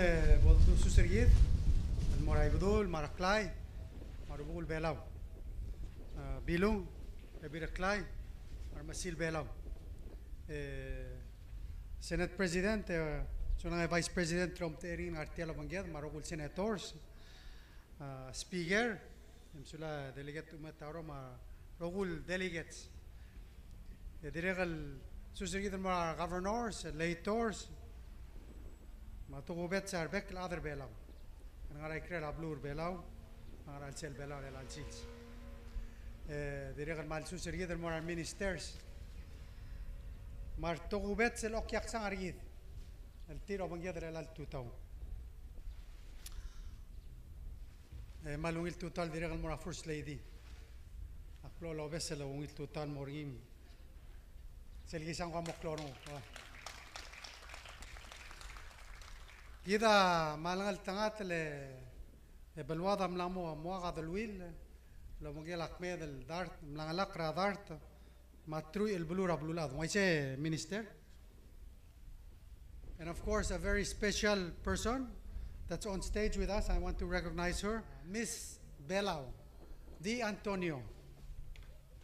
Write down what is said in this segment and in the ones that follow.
boldu susirgit moray budul maraklay marubul belaw bilung biraklay mar masil belaw Senate President sunang Vice President Trump terin artiala bangyad marugul senators Speaker sula delegate umataro ma rogul delegates diregal susirgit ma governors leitors ma tugubet ما تو بيت سار بك الأدر بيلاو. أنا غاري كرا لابلور بيلاو. أنا غاري ألسل بيلاو لأل جيلس آه، دي رغل مال سوس ريدر مور المينيسترز ما تو بيت سل أوكي أخسان ريد. التيرو بن جدر لأل توتاو آه، ما لون التوتال دي رغل مور أفرس ليدي. أقلو لو بيسل لون التوتال مورين سلجي سانغو مكلورو آه. Ida malangal tangat le belwada mlamo muaga del wil lo mugi la kme del dart mlangala kra dart matru el blura blulad. Moise minister. And of course a very special person that's on stage with us. I want to recognize her. Miss Belau di antonio.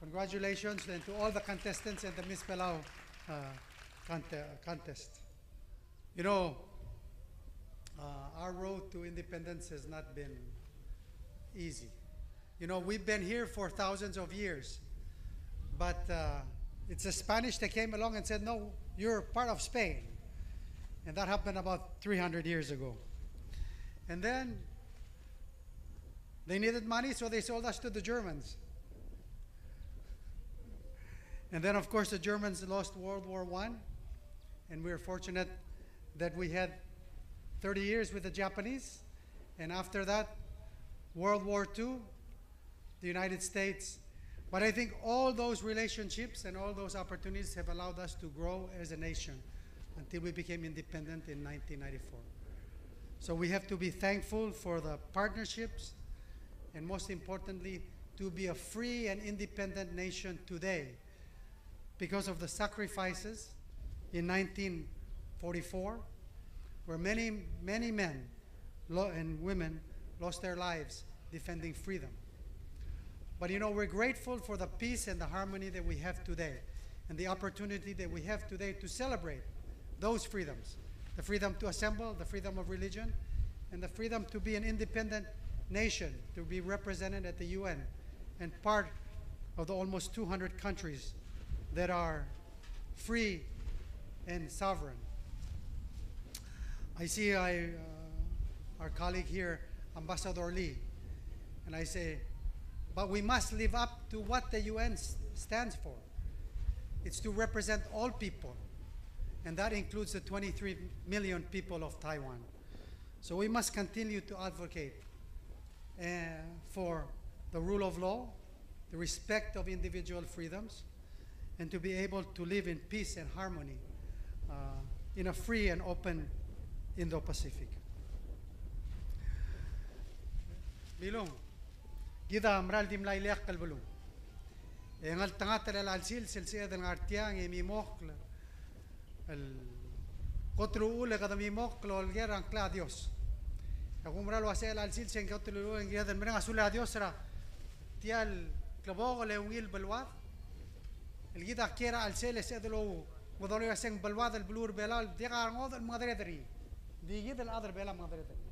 Congratulations then to all the contestants and the miss Belau uh, contest. You know uh, our road to independence has not been easy. You know, we've been here for thousands of years, but uh, it's the Spanish that came along and said, no, you're part of Spain. And that happened about 300 years ago. And then they needed money, so they sold us to the Germans. And then, of course, the Germans lost World War I, and we were fortunate that we had 30 years with the Japanese, and after that, World War II, the United States. But I think all those relationships and all those opportunities have allowed us to grow as a nation until we became independent in 1994. So we have to be thankful for the partnerships and most importantly, to be a free and independent nation today because of the sacrifices in 1944 where many, many men and women lost their lives defending freedom. But you know, we're grateful for the peace and the harmony that we have today and the opportunity that we have today to celebrate those freedoms the freedom to assemble, the freedom of religion, and the freedom to be an independent nation, to be represented at the UN and part of the almost 200 countries that are free and sovereign. I see I, uh, our colleague here, Ambassador Lee, and I say, but we must live up to what the UN stands for. It's to represent all people, and that includes the 23 million people of Taiwan. So we must continue to advocate uh, for the rule of law, the respect of individual freedoms, and to be able to live in peace and harmony uh, in a free and open Indo-Pacific. Bilong, gida amral dim lai liak kalbulong. E ngal tangat ala alsil silsia del ngartiang e mi mokla. El kotlu ule kada mi mokla ol gera ancla a Dios. Agumral wa sel alsil sen kotlu ule en gida mrenga sule a Dios ra tial klabogo le ungil balwad. El gida quiera al sel ese de lo ودولو يسنگ بلواد البلور بلال ديغار ngod el madre dri digid el adar bela madre dri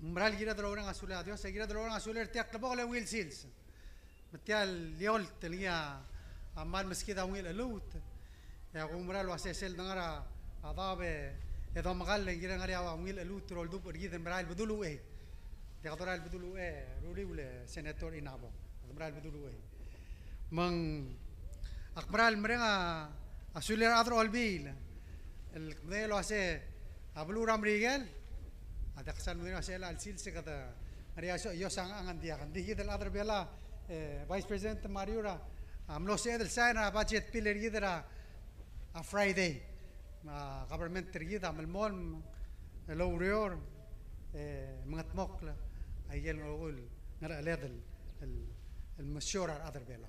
مبرال gira de logran azul a Dios gira de logran azul er tiak labo le wil sils metial liol telia amal meskida wil elut ya gumral wa sesel ngara adabe edo magal gira ngari awa wil elut rol dup gira mبرال بدلو ايه يقدر البدلو ايه رولي ولا سيناتور انابو مبرال بدلو ايه من akbral mrenga asuler adro albil el modelo hace ablu ram rigel ada kesan mudin hace al sil se kata ari aso yo sang angan dia kan di del adro bela vice president mariura amlo se del sana budget pillar yidra a friday ma government tergida am mol lo rior mangat mokla ayel ngol ngara led المشورة الأدر بيلا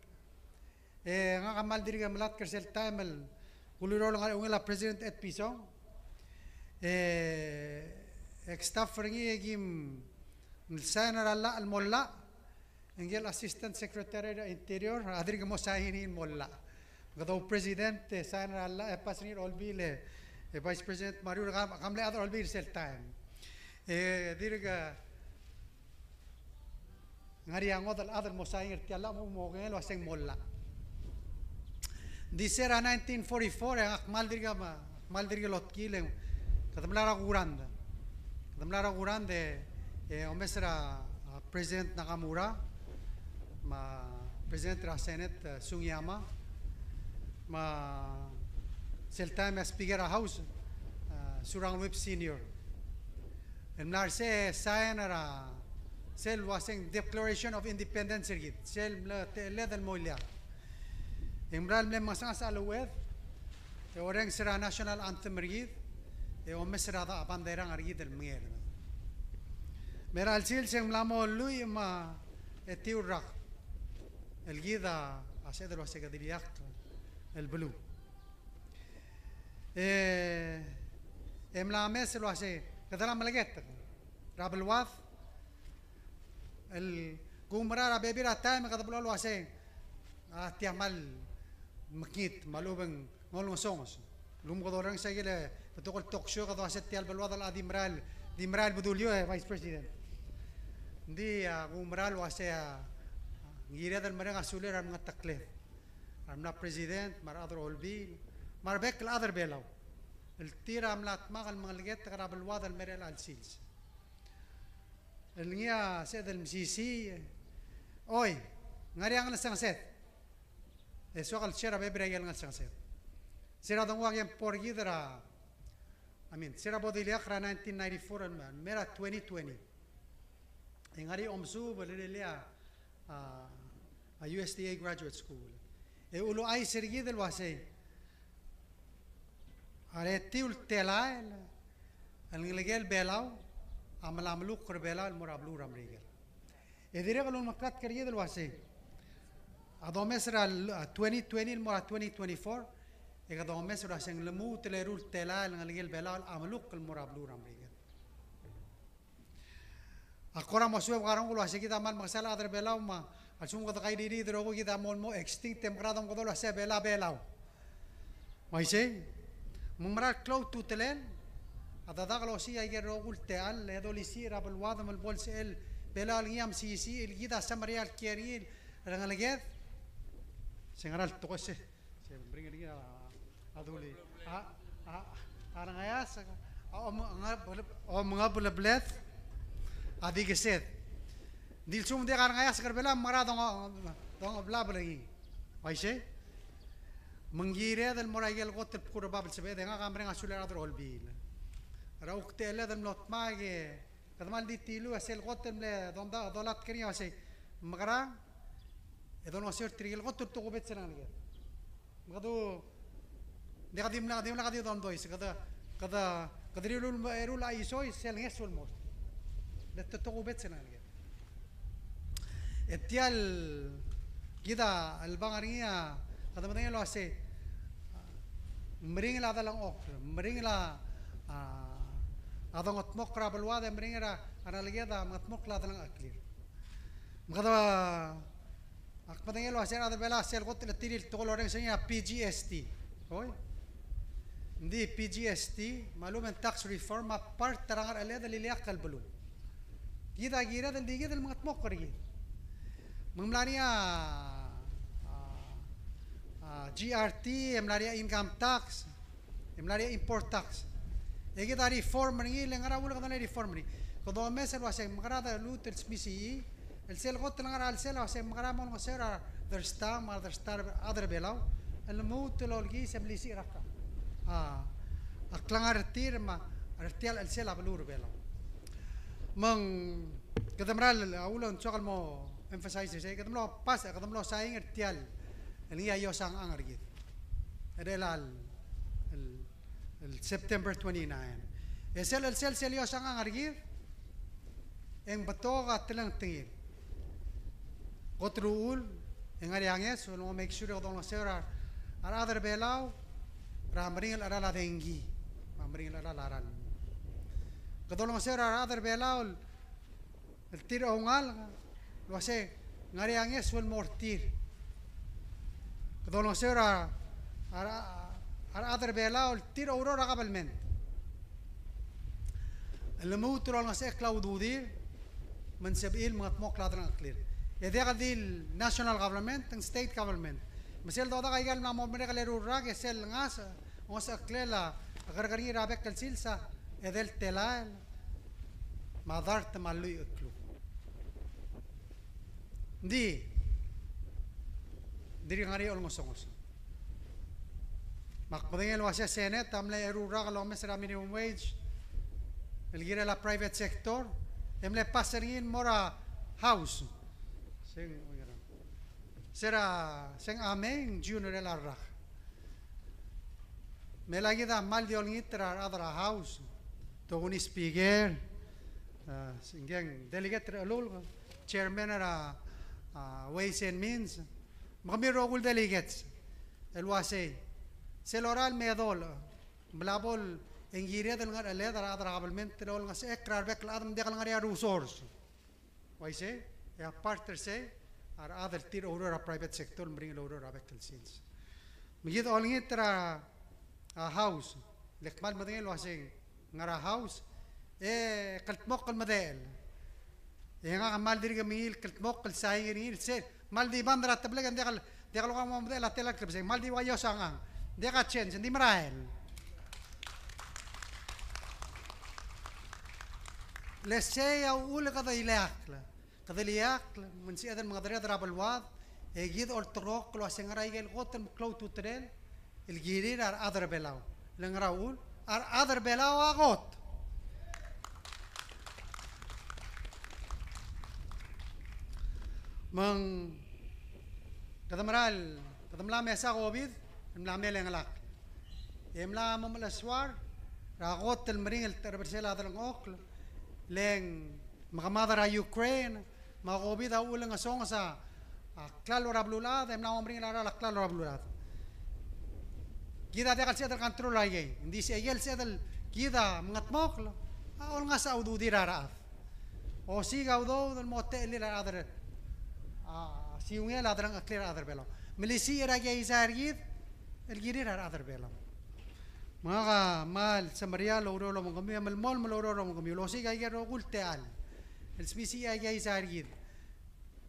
eh nga kamal diri melat kersel tamel kuliro lang ang la president at piso. Eh ek staff ringi gim milsanar alla al molla. Ngel assistant secretary of interior. Adri mo sahini molla. Gado president sanar alla e pasni olbile e vice president mario kamle adar olbile sel time e dirga ngari angot al adar mo sahini tiala mo mo ngel waseng molla Disera 1944 akmaldirga eh, ma akmaldirga lotkile eh. katamlara kuranda katamlara kurande e eh, omesra ah, president Nakamura ma president ra senate Sungyama ma sel time as speaker house surang whip senior. Emlar se sayanara sel waseng declaration of independence sergit sel ledal moilya إمرال من مسانس على الويف تورين سرا ناشونال أنثم ريد يوم مصر هذا أبان ديران ريد المير مرال سيل سيملامو اللوي ما التيور راق الجيدا أسيد الوحسي قدر يختو البلو إملا أمس الوحسي قدر أملاقيت راب الواف القومرا رابيبير التايم قدر بلو الوحسي أتيامال مكيت مالوبن مالو سونس لوم غدوران سايل بتقول توك شو غدو اسيت يال بالوضع الادي مرال دي مرال بدوليو فايس بريزيدنت دي غومرال واسيا غير هذا المرة غسولي رام نتقلف رام بريزيدنت مر أدر أولبي مر بك الأدر بيلاو التيرا ملات مغل مغلقات غراب الوضع المرة الألسيلز النيا سيد المسيسي أوي ngari ang nasang set eso al chera bebre yel ngal sang set sera dong wag yam por gidra I mean sera bodilia khra 1994 man mera 2020 engari omsu bolilia a a USDA graduate school e ulo ai sergi del wase are tiul telael al nglegel belau amal amlu qur belau al murablu ramrigel e dire galon Ado mesra 2020 mora 2024 e ado mesra sing lemu telerul tela ngalgel belal amaluk kal mora blu ramriga akora masue garang ulo ase kita mal masala adar belau ma asum ko kai diri drogo kita mol mo extinct tem gradam ko lo se bela belau mai se mumra cloud tu telen ada da galo si ay rogul teal le do li si rabal wadam al bol sel belal yam si si سنغرال توسى سنبرينغ على أدولي آ آ أنا غيا س أم غبل أم غبل بلاد أديك سيد ديل سوم دي أنا غيا س كربلا مرا دعو دعو بلا بلغي وايشة منغيرة دل مرا يجي لقط بكرة بابل سبعة دعو كامرين عشولة رادر أولبيل راوكتة لا دل ملوت ماي كده مال دي تيلو أسيل قط ملا دعو دولات كريه وايشة مغرا إذا وسير تري الغط تو بيت سنان غير غدو دي غادي منا غادي منا غادي دون دويس. كذا كذا قدر يقولوا يقولوا لا يسوي سيل يسوي الموت لا تتوقوا بيت سنان غير اتيال كذا البانغريا كذا مثلا لو أسي مرينغ لا دلان اوكر مرينغ لا هذا مطمق راب الواده مرينغ أنا لقيت مطمق لا دلان أكلير. مغدا Akpatang yelo aser ada bela aser got le tiril tol orang senya PGST. Oi. Ndi PGST malum en tax reform ma part tarangar ale da liliak kal bulu. Gida gira dan diga dal mat mokor gi. Memlania GRT, emlaria income tax, emlaria import tax. Egi da reform ni lengara wala kada reform ni. Kodo mesel wase magrada luter smisi السيل غوت تلغر على السيل سيم غرامون غسير درستا ما درستا أدر بيلاو الموت لولجي سيم لي سير أكا آه أكلان رتير ما رتيال السيل أبلور بيلاو من قدم رال أولا نشغل مو emphasize say kadam lo pas kadam lo sayang ertial ini ayo sang ang argit relal el September 29 esel el sel sel yo sang ang argit ang batoga telang tingin Otro ul, en área en eso, no que no belao, rambring la la dengi, rambring la la. Que no belao, el tiro a un alga, lo hace, en área en mortir. Que no belao, el tiro aurora cabalmente. El mutuo no se claududir, men se bil. إذا غدي الناشونال غفرمنت state government. مسيل دودا غايل ما مو مريغ ليرو راك سيل ناس وس كليلا غرغري رابك السيلسا إذا التلال ما دارت مالو يكلو دي ديري غاري أول مسونس مقبضين الواسع سنة تملا يرو راغ لو مسرا مينيموم ويج الجيرة لا برايفت سيكتور تملا باسرين مورا هاوس Será sen amén junior en la raja. Me la guida mal de olnitra adra house. To un spiger. Ah, Singen delegate lol. Chairman era Ways and Means. Mamiro gul delegates. El wase. Seloral medol. Blabol en gire del ngar ledra adra abelmente lol ngas ekrar bek ladam de ngar ya resource. Waise. e apartër se ar adhër tirë aurora private sektor më bringë aurora vektë në sinës. Më gjithë olë house, lekmal këmallë më dhe ngellu house, e këllë të mokëllë më dhe elë. E nga ka malë dirë gëmë ngillë, këllë të mokëllë, sa e ngillë, se malë dhe i bandë ratë të blekën dhe këllë, dhe këllë nga më dhe elë atë e lakë, malë dhe i ka qenë, se ndi më rra elë. Lesë e u قذلياق من سي هذا المغادرية ضرب الواض يجيد أول طرق لو أسنغرا يجيل غوتن مكلو توترين الجيرير أر أدر بلاو لنغراول أر أدر بلاو أغوت من كدمرال كدملا ميسا غوبيد ملا ميل انغلاق يملا مملا سوار راغوت المرين التربرسيل هذا الغوكل لين مغمادر يوكرين Mga COVID, ako ulang asong sa ah, klalo rablulad, ay naman bring lara la klalo rablulad. Gida dekal siya control ay gay. Hindi siya yel siya dal gida mga tmok. Ah, aol nga sa ududi raraaf. O sigaw do, dal mo te lila adar. Ah, Siyungya ladrang aklir adar belo. Milisi ira gay isa ergid, ergiri rar adar belo. Mga mal sa Maria, loro lo mong kami, malmol maloro lo mong kami, lo sigaw gay ro gulteal. السبيسية جاي زاريد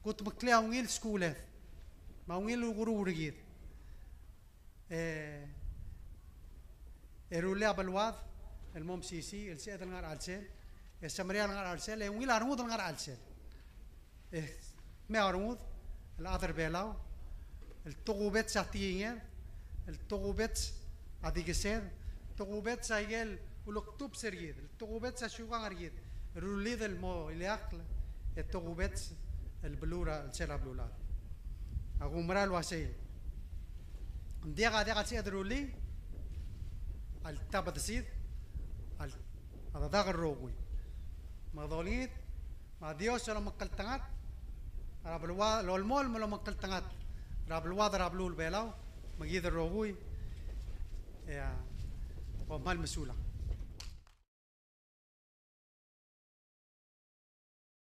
كنت مكلي أونيل سكولة ما أونيل غرور جيد الرولي بالواد الموم سي سي السيد النار عالسل السمريان النار عالسل أونيل أرمود النار عالسل ما أرمود الأذر بيلاو التغوبت ساتيين التغوبت هذيك السيد التغوبت سايجل ولكتوب سريد التغوبت ساشوغان ريد togubets el blura el sera blula agumra lo asay diaga diaga si adruli al tabat sid al هذا داغ الروغوي. ما ضوليت ما ديوس لو مقلتنات راب الوا لو المول لو مقلتنات راب الوا راب لول بيلاو مجيد الروغوي يا ومال مسؤولة.